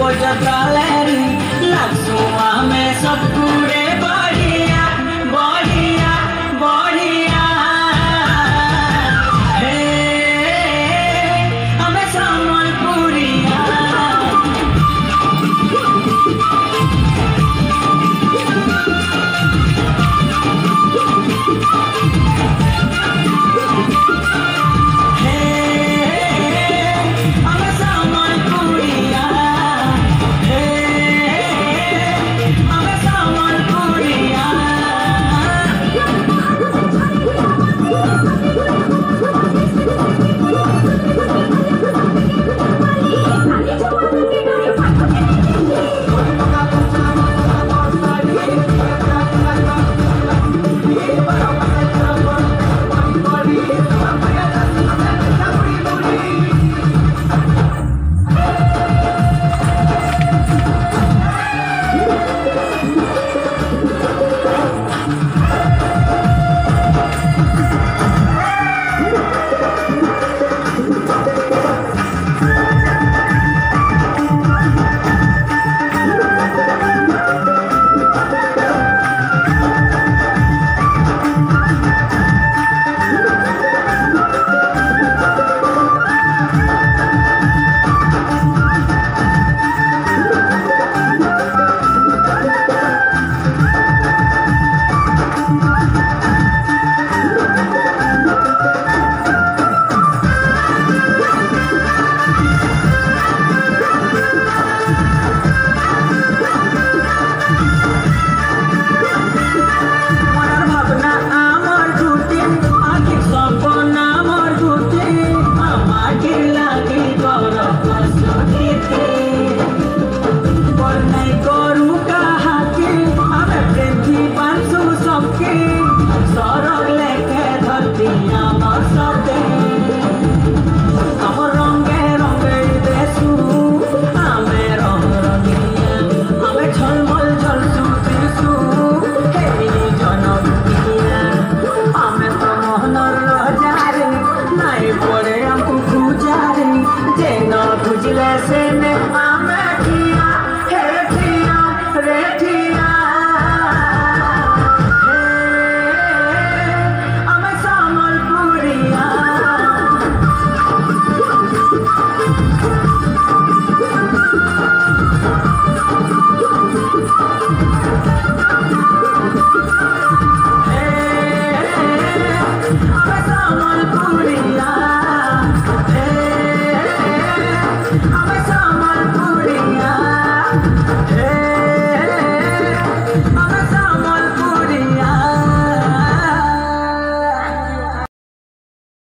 我的道。हसन